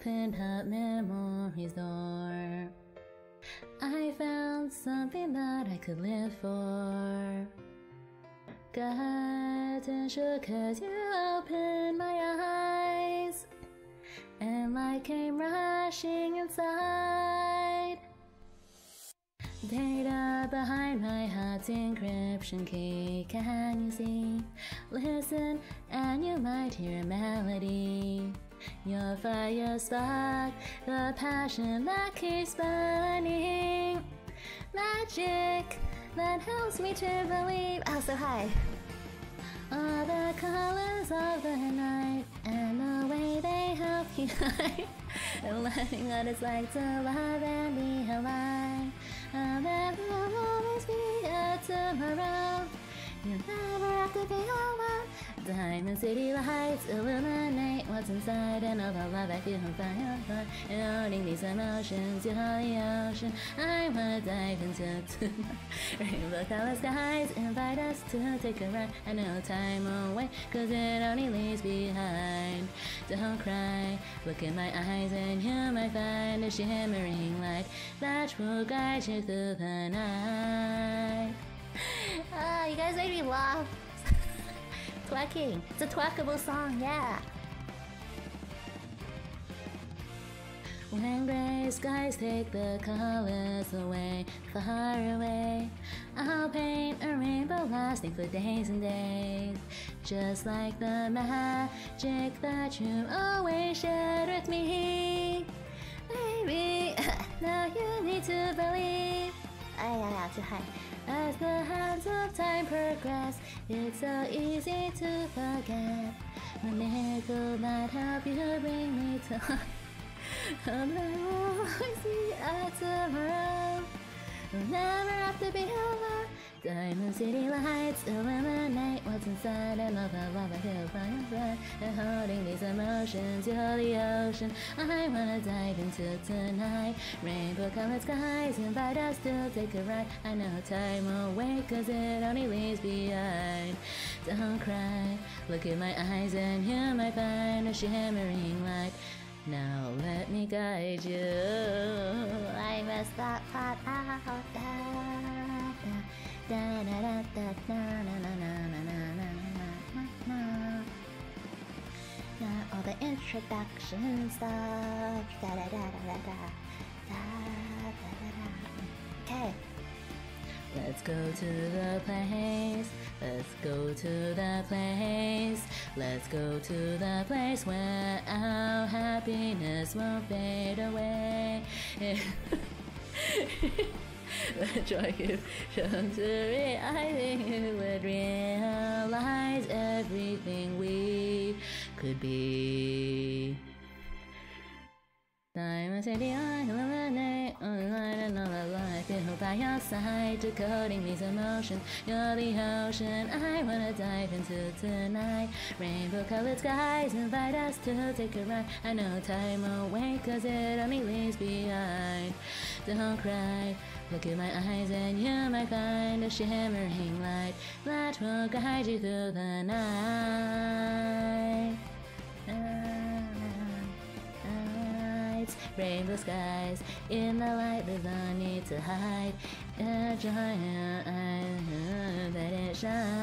opened up memory's door. I found something that I could live for. Got shook cause you opened my eyes. And light came rushing inside. Data behind my heart's encryption key. Can you see? Listen, and you might hear a melody. Your fire spark, the passion that keeps burning. Magic that helps me to believe. Oh, so high. All the colors of the night and the way they help you hide. and learning what it's like to love and be alive. And there will always be a tomorrow. You never have to be alone. Diamond City lights illuminate what's inside and all the love I feel on fire. And holding these emotions, you're the ocean. I wanna dive into. Rainbow color skies invite us to take a ride. I know time won't cause it only leaves behind. Don't cry, look in my eyes and you might find a shimmering light that will guide you through the night. Ah, you guys made me laugh. Twerking. It's a twerkable song, yeah. When gray skies take the colors away, far away, I'll paint a rainbow lasting for days and days. Just like the magic that you always shared with me. Baby, now you need to believe. Ay, ay, ay, too high. As the hands of time progress, it's so easy to forget. The miracle that help you bring me to life. And I will always be a tomorrow. We'll never have to be alone. Diamond City lights illuminate what's inside and all the love I feel. And holding these emotions, you're the ocean. I wanna dive into tonight. Rainbow colored skies invite us to take a ride. I know time won't wait, cause it only leaves behind. Don't cry, look in my eyes and you might find a shimmering light. Now let me guide you. I messed part All the introduction stuff. Da, da, da, da, da, da. Da, da, da, da. Okay. Let's go to the place. Let's go to the place. Let's go to the place where our happiness won't fade away. the joy you've to I think you would realize everything we could be. Diamond City, I illuminate online and all the life. Feel by your side, decoding these emotions. You're the ocean I wanna dive into tonight. Rainbow colored skies invite us to take a ride. I know time won't wait, cause it only leaves behind. Don't cry, look in my eyes and you might find a shimmering light that will guide you through the night. Rainbow skies, in the light there's no need to hide. A giant eye, let it shine.